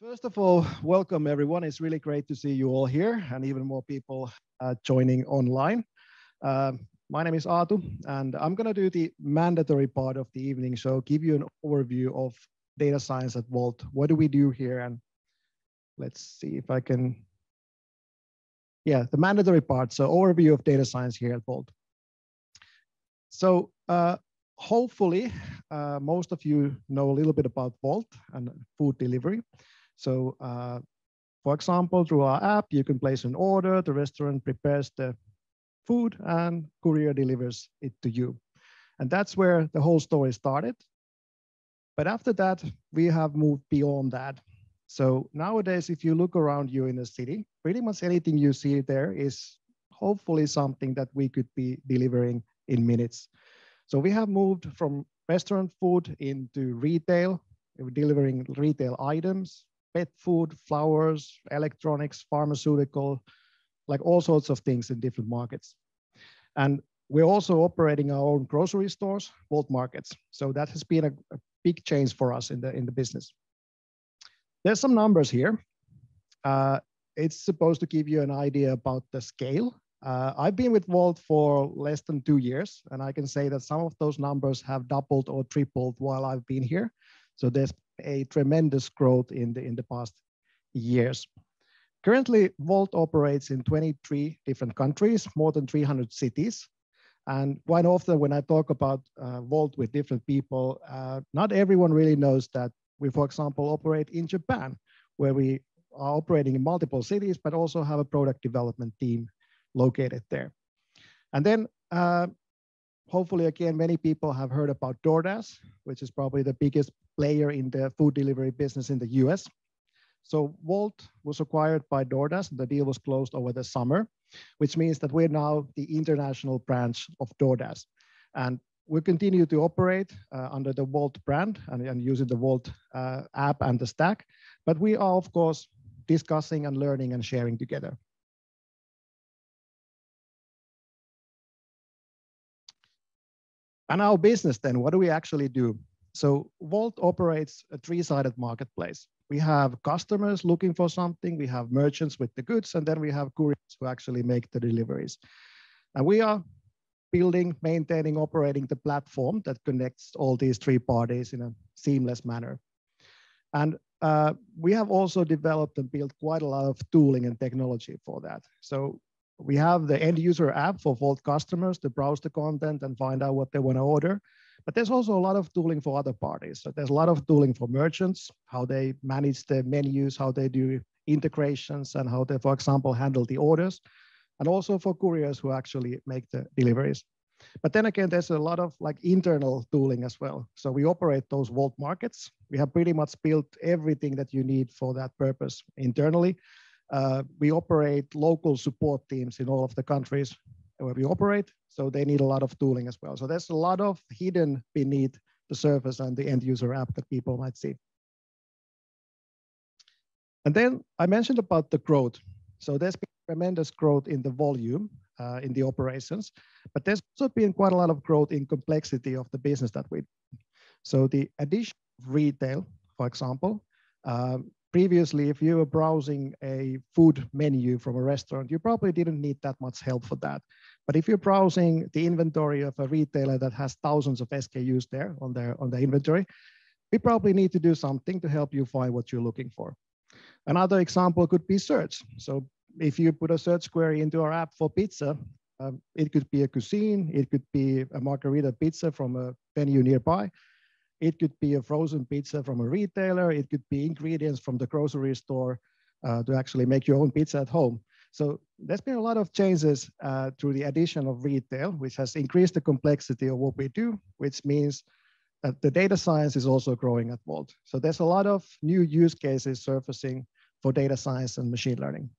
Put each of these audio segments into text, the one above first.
First of all, welcome everyone. It's really great to see you all here and even more people uh, joining online. Uh, my name is Aatu, and I'm going to do the mandatory part of the evening. So, give you an overview of data science at Wolt. What do we do here? And let's see if I can. Yeah, the mandatory part. So, overview of data science here at Wolt. So, uh, hopefully, uh, most of you know a little bit about Wolt and food delivery. So uh, for example, through our app, you can place an order, the restaurant prepares the food and courier delivers it to you. And that's where the whole story started. But after that, we have moved beyond that. So nowadays, if you look around you in the city, pretty much anything you see there is hopefully something that we could be delivering in minutes. So we have moved from restaurant food into retail, delivering retail items, pet food, flowers, electronics, pharmaceutical, like all sorts of things in different markets. And we're also operating our own grocery stores, Wolt Markets. So that has been a, a big change for us in the, in the business. There's some numbers here. Uh, it's supposed to give you an idea about the scale. Uh, I've been with Wolt for less than two years, and I can say that some of those numbers have doubled or tripled while I've been here. So there's a tremendous growth in the, in the past years. Currently, Wolt operates in 23 different countries, more than 300 cities. And quite often when I talk about uh, with different people, uh, not everyone really knows that we, for example, operate in Japan, where we are operating in multiple cities, but also have a product development team located there. And then uh, hopefully again, many people have heard about DoorDash, which is probably the biggest player in the food delivery business in the US. So Wolt was acquired by DoorDash. The deal was closed over the summer, which means that we're now the international branch of DoorDash. And we continue to operate uh, under the Wolt brand and, and using the Wolt uh, app and the stack. But we are, of course, discussing and learning and sharing together. And our business then, what do we actually do? So Wolt operates a three-sided marketplace. We have customers looking for something, we have merchants with the goods, and then we have couriers who actually make the deliveries. And we are building, maintaining, operating the platform that connects all these three parties in a seamless manner. And uh, we have also developed and built quite a lot of tooling and technology for that. So we have the end user app for Wolt customers to browse the content and find out what they want to order. But there's also a lot of tooling for other parties. So there's a lot of tooling for merchants, how they manage the menus, how they do integrations, and how they, for example, handle the orders, and also for couriers who actually make the deliveries. But then again, there's a lot of like internal tooling as well. So we operate those Wolt markets. We have pretty much built everything that you need for that purpose internally. Uh, we operate local support teams in all of the countries where we operate, so they need a lot of tooling as well. So there's a lot of hidden beneath the surface and the end user app that people might see. And then I mentioned about the growth. So there's been tremendous growth in the volume uh, in the operations, but there's also been quite a lot of growth in complexity of the business that we do. So the addition of retail, for example, um, previously, if you were browsing a food menu from a restaurant, you probably didn't need that much help for that. But if you're browsing the inventory of a retailer that has thousands of SKUs there on their on their inventory, we probably need to do something to help you find what you're looking for. Another example could be search. So if you put a search query into our app for pizza, um, it could be a cuisine, it could be a margarita pizza from a venue nearby, it could be a frozen pizza from a retailer. It could be ingredients from the grocery store uh, to actually make your own pizza at home. So there's been a lot of changes uh, through the addition of retail, which has increased the complexity of what we do, which means that the data science is also growing at Wolt. So there's a lot of new use cases surfacing for data science and machine learning.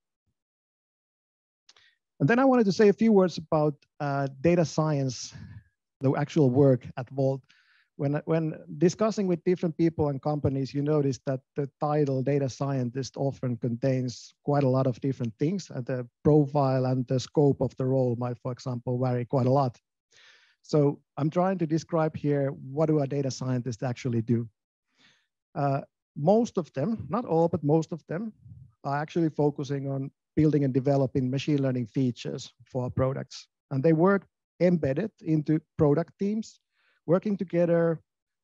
And then I wanted to say a few words about uh, data science, the actual work at Wolt when, when discussing with different people and companies, you notice that the title data scientist often contains quite a lot of different things and the profile and the scope of the role might, for example, vary quite a lot. So I'm trying to describe here, what do a data scientist actually do? Uh, most of them, not all, but most of them are actually focusing on building and developing machine learning features for our products. And they work embedded into product teams, working together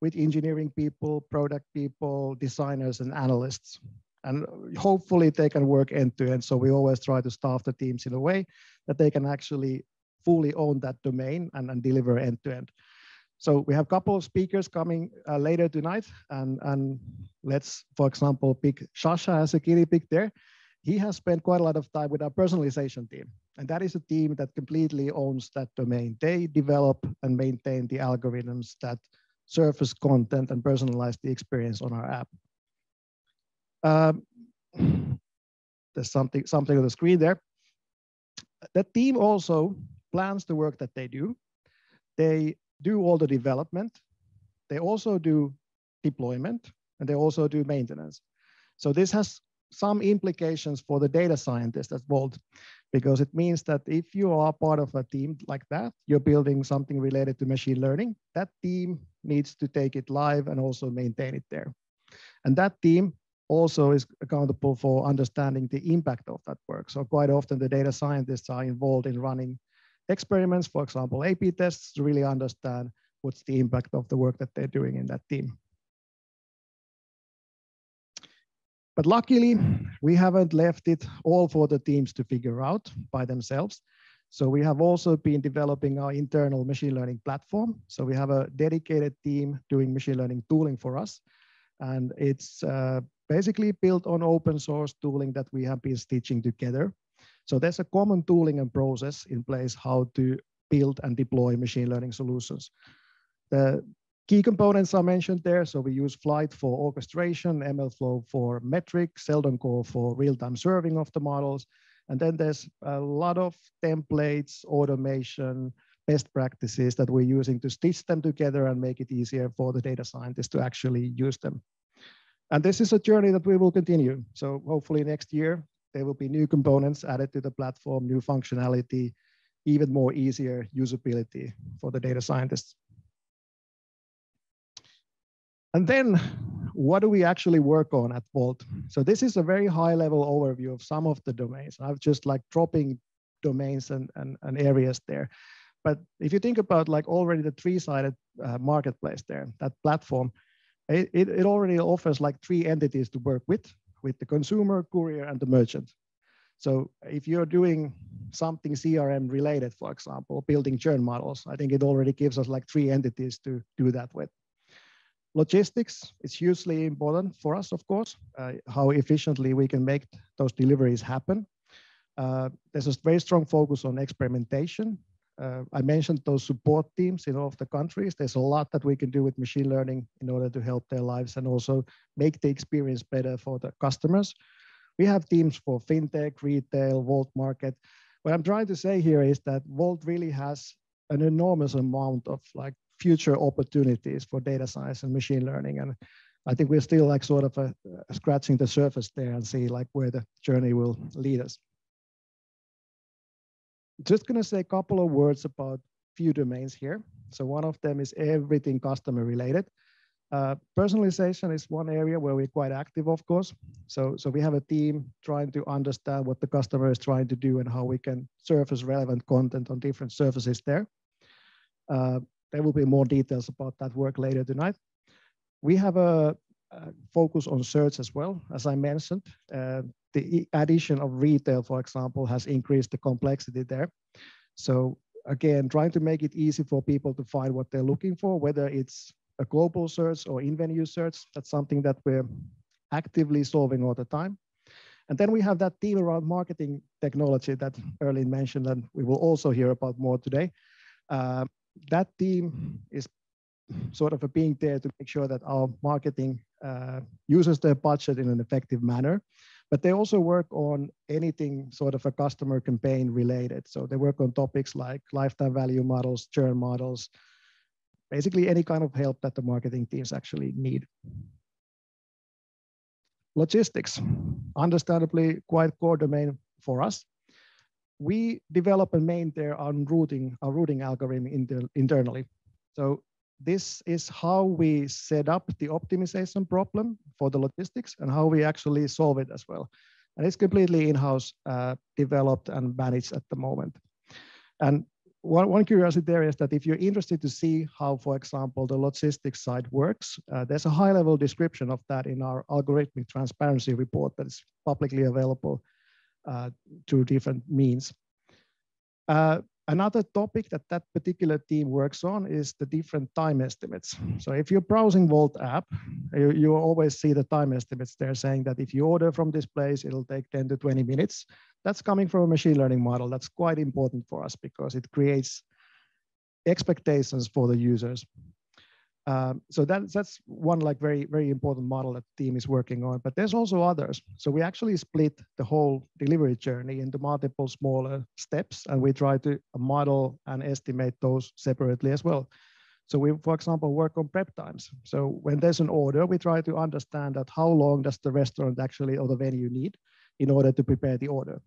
with engineering people, product people, designers, and analysts. And hopefully they can work end to end. So we always try to staff the teams in a way that they can actually fully own that domain and, and deliver end to end. So we have a couple of speakers coming uh, later tonight, and, and let's, for example, pick Sasha as a guinea pig there. He has spent quite a lot of time with our personalization team, and that is a team that completely owns that domain. They develop and maintain the algorithms that surface content and personalize the experience on our app. Um, there's something, something on the screen there. That team also plans the work that they do. They do all the development. They also do deployment and they also do maintenance. So this has some implications for the data scientist at Wolt, because it means that if you are part of a team like that, you're building something related to machine learning, that team needs to take it live and also maintain it there. And that team also is accountable for understanding the impact of that work. So quite often the data scientists are involved in running experiments, for example, A-B tests to really understand what's the impact of the work that they're doing in that team. But luckily, we haven't left it all for the teams to figure out by themselves. So we have also been developing our internal machine learning platform. So we have a dedicated team doing machine learning tooling for us. And it's uh, basically built on open source tooling that we have been stitching together. So there's a common tooling and process in place how to build and deploy machine learning solutions. The key components are mentioned there. So we use Flyte for orchestration, MLflow for metrics, Seldon Core for real-time serving of the models. And then there's a lot of templates, automation, best practices that we're using to stitch them together and make it easier for the data scientists to actually use them. And this is a journey that we will continue. So hopefully next year, there will be new components added to the platform, new functionality, even more easier usability for the data scientists. And then what do we actually work on at Wolt? So this is a very high level overview of some of the domains. I've just like dropping domains and, and, and areas there. But if you think about like already the three-sided uh, marketplace there, that platform, it, it, it already offers like three entities to work with with the consumer, courier, and the merchant. So if you're doing something CRM related, for example, building churn models, I think it already gives us like three entities to do that with. Logistics is hugely important for us, of course, uh, how efficiently we can make those deliveries happen. Uh, there's a very strong focus on experimentation. Uh, I mentioned those support teams in all of the countries. There's a lot that we can do with machine learning in order to help their lives and also make the experience better for the customers. We have teams for fintech, retail, Wolt Market. What I'm trying to say here is that Wolt really has an enormous amount of like future opportunities for data science and machine learning. And I think we're still like sort of uh, scratching the surface there and see like where the journey will lead us just going to say a couple of words about few domains here. So one of them is everything customer related. Uh, personalization is one area where we're quite active, of course. So, so we have a team trying to understand what the customer is trying to do and how we can surface relevant content on different surfaces there. Uh, there will be more details about that work later tonight. We have a, a focus on search as well, as I mentioned. Uh, the addition of retail, for example, has increased the complexity there. So again, trying to make it easy for people to find what they're looking for, whether it's a global search or in-venue search, that's something that we're actively solving all the time. And then we have that team around marketing technology that Erlin mentioned, and we will also hear about more today. Uh, that team is sort of being there to make sure that our marketing uh, uses their budget in an effective manner. But they also work on anything sort of a customer campaign related. So they work on topics like lifetime value models, churn models, basically any kind of help that the marketing teams actually need. Logistics, understandably quite core domain for us. We develop and maintain our routing, our routing algorithm inter internally. So this is how we set up the optimization problem for the logistics and how we actually solve it as well. And it's completely in-house uh, developed and managed at the moment. And one, one curiosity there is that if you're interested to see how, for example, the logistics side works, uh, there's a high level description of that in our algorithmic transparency report that is publicly available through different means. Uh, Another topic that that particular team works on is the different time estimates. So if you're browsing Wolt app, you, you always see the time estimates there saying that if you order from this place, it'll take 10 to 20 minutes. That's coming from a machine learning model. That's quite important for us because it creates expectations for the users. Um, so that, that's one like very, very important model that the team is working on, but there's also others. So we actually split the whole delivery journey into multiple smaller steps and we try to model and estimate those separately as well. So we, for example, work on prep times. So when there's an order, we try to understand that how long does the restaurant actually or the venue need in order to prepare the order.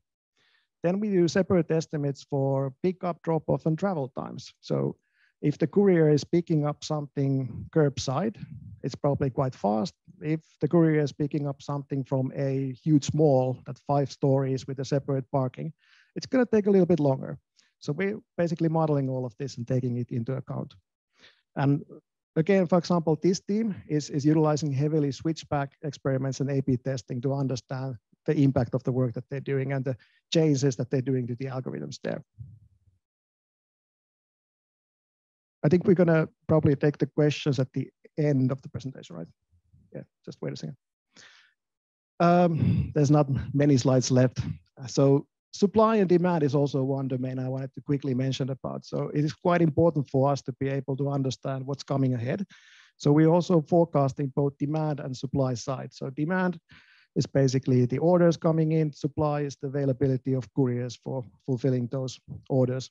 Then we do separate estimates for pickup, drop off and travel times. So if the courier is picking up something curbside, it's probably quite fast. If the courier is picking up something from a huge mall that five stories with a separate parking, it's going to take a little bit longer. So we're basically modeling all of this and taking it into account. And again, for example, this team is, is utilizing heavily switchback experiments and A-B testing to understand the impact of the work that they're doing and the changes that they're doing to the algorithms there. I think we're gonna probably take the questions at the end of the presentation, right? Yeah, just wait a second. Um, there's not many slides left. So supply and demand is also one domain I wanted to quickly mention about. So it is quite important for us to be able to understand what's coming ahead. So we're also forecasting both demand and supply side. So demand is basically the orders coming in, supply is the availability of couriers for fulfilling those orders.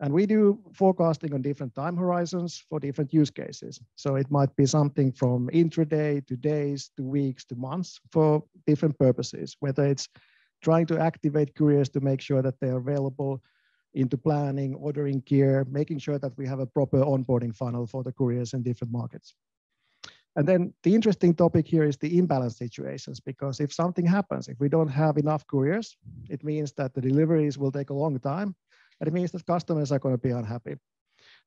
And we do forecasting on different time horizons for different use cases. So it might be something from intraday to days to weeks to months for different purposes, whether it's trying to activate couriers to make sure that they're available into planning, ordering gear, making sure that we have a proper onboarding funnel for the couriers in different markets. And then the interesting topic here is the imbalance situations, because if something happens, if we don't have enough couriers, it means that the deliveries will take a long time it means that customers are going to be unhappy.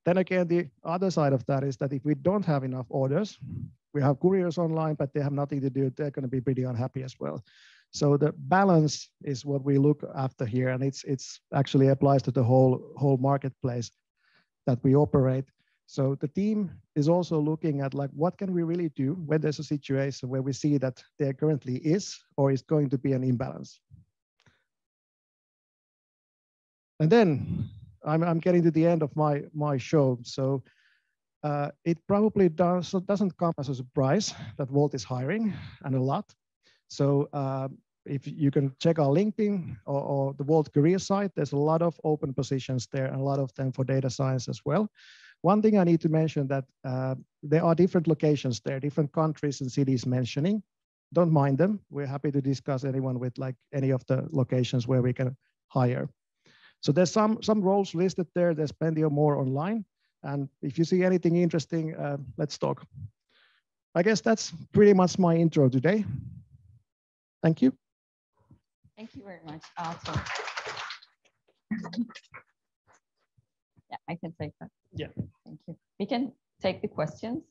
Then again, the other side of that is that if we don't have enough orders, we have couriers online, but they have nothing to do, they're going to be pretty unhappy as well. So the balance is what we look after here, and it's it's actually applies to the whole whole marketplace that we operate. So the team is also looking at like what can we really do when there's a situation where we see that there currently is or is going to be an imbalance. And then I'm, I'm getting to the end of my, my show. So uh, it probably does, doesn't come as a surprise that Wolt is hiring and a lot. So uh, if you can check our LinkedIn or, or, the Wolt career site, there's a lot of open positions there and a lot of them for data science as well. One thing I need to mention that uh, there are different locations there, different countries and cities mentioning. Don't mind them. We're happy to discuss anyone with like any of the locations where we can hire. So there's some, some roles listed there. There's plenty of more online. And if you see anything interesting, uh, let's talk. I guess that's pretty much my intro today. Thank you. Thank you very much, Awesome. yeah, I can take that. Yeah. Thank you. We can take the questions.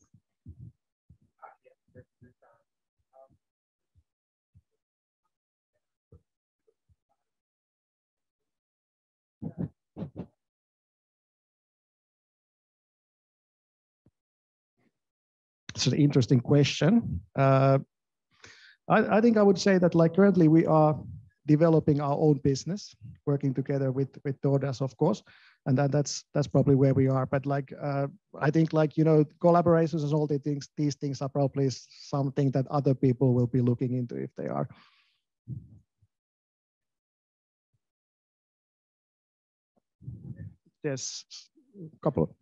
It's an interesting question. Uh, I, I, think I would say that like currently we are developing our own business, working together with with DoorDash, of course, and that, that's that's probably where we are. But like uh, I think like you know collaborations and all these things, these things are probably something that other people will be looking into if they are. There's a couple.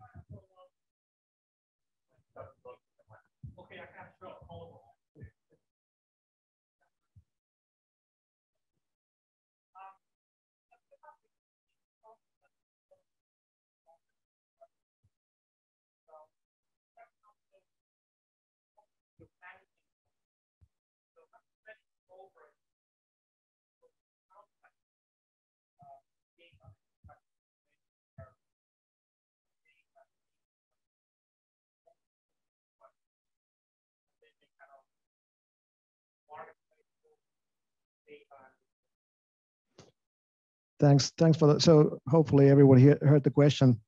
Thanks. Thanks for that. So hopefully everyone here heard the question.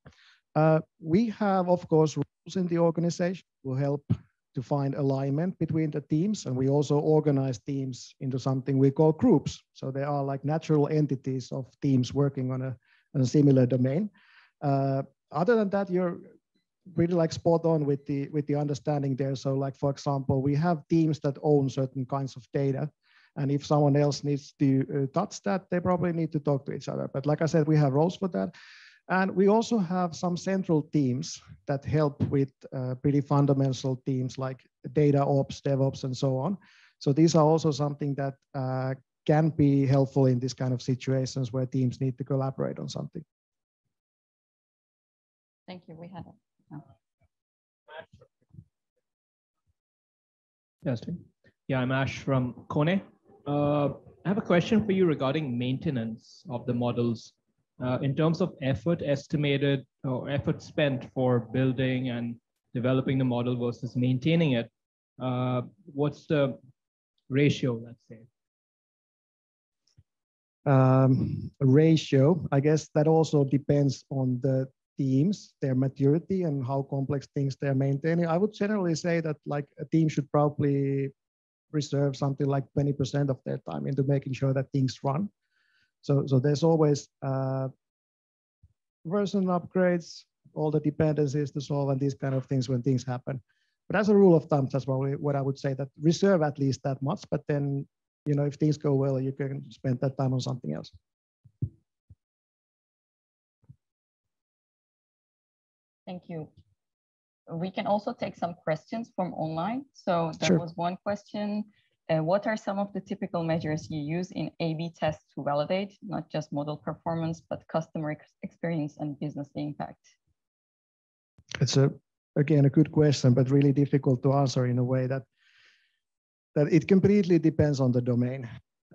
Uh, we have, of course, rules in the organization will help to find alignment between the teams. And we also organize teams into something we call groups. So they are like natural entities of teams working on a, on a similar domain. Uh, other than that, you're really like spot on with the with the understanding there. So like, for example, we have teams that own certain kinds of data. And if someone else needs to uh, touch that, they probably need to talk to each other. But like I said, we have roles for that. And we also have some central teams that help with uh, pretty fundamental teams like data ops, DevOps, and so on. So these are also something that uh, can be helpful in this kind of situations where teams need to collaborate on something. Thank you. We had a. No. Yes. Yeah, I'm Ash from Kone. Uh, I have a question for you regarding maintenance of the models uh, in terms of effort estimated or effort spent for building and developing the model versus maintaining it, uh, what's the ratio, let's say? Um, ratio, I guess that also depends on the teams, their maturity and how complex things they're maintaining. I would generally say that like a team should probably reserve something like 20% of their time into making sure that things run. So, so there's always uh, version upgrades, all the dependencies to solve and these kind of things when things happen. But as a rule of thumb, that's probably what I would say that reserve at least that much, but then, you know, if things go well, you can spend that time on something else. Thank you. We can also take some questions from online. So there sure. was one question uh, what are some of the typical measures you use in A-B tests to validate not just model performance, but customer ex experience and business impact? It's a again a good question, but really difficult to answer in a way that that it completely depends on the domain.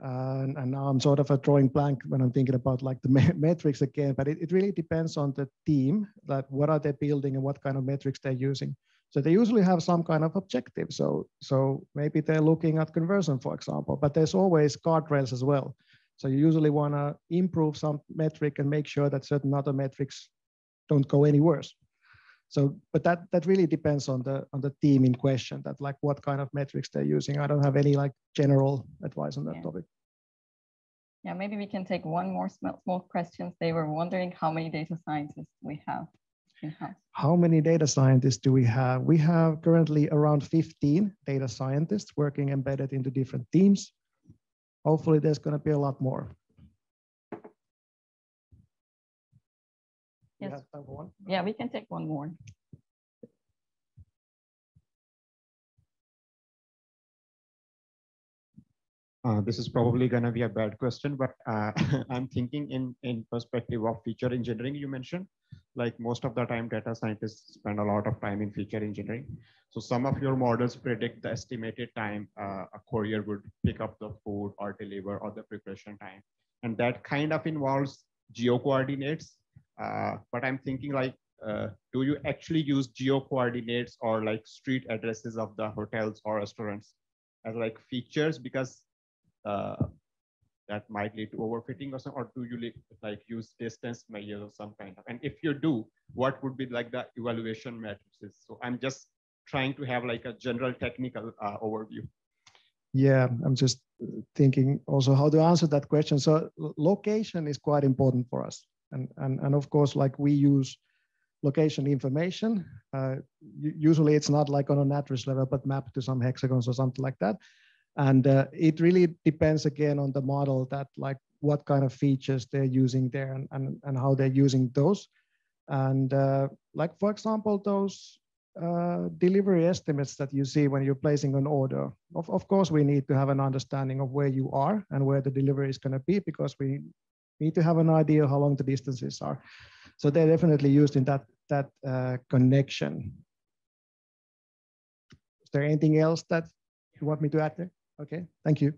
Uh, and, now I'm sort of a drawing blank when I'm thinking about like the metrics again, but it, it really depends on the team, that what are they building and what kind of metrics they're using. So they usually have some kind of objective. So, so maybe they're looking at conversion, for example, but there's always guardrails as well. So you usually want to improve some metric and make sure that certain other metrics don't go any worse. So, but that that really depends on the on the team in question. That like what kind of metrics they're using. I don't have any like general advice on that yeah. topic. Yeah, maybe we can take one more small, small questions. They were wondering how many data scientists we have. In-house. How many data scientists do we have? We have currently around 15 data scientists working embedded into different teams. Hopefully there's going to be a lot more. Yes. Yeah, we can take one more. Uh, this is probably going to be a bad question, but uh, I'm thinking in, in perspective of feature engineering you mentioned like most of the time data scientists spend a lot of time in feature engineering. So some of your models predict the estimated time uh, a courier would pick up the food or deliver or the preparation time. And that kind of involves geo coordinates. Uh, but I'm thinking like, uh, do you actually use geo coordinates or like street addresses of the hotels or restaurants as like features? Because uh, that might lead to overfitting or something, or do you like use distance measures or some kind of, and if you do, what would be like the evaluation matrices? So I'm just trying to have like a general technical uh, overview. Yeah, I'm just thinking also how to answer that question. So location is quite important for us. And, and, and of course, like we use location information. Uh, usually it's not like on an address level, but mapped to some hexagons or something like that. And uh, it really depends again on the model that like what kind of features they're using there and, and, and how they're using those. And uh, like, for example, those uh, delivery estimates that you see when you're placing an order. Of, of course, we need to have an understanding of where you are and where the delivery is going to be because need to have an idea how long the distances are. So they're definitely used in that, that uh, connection. Is there anything else that you want me to add there? Okay, thank you.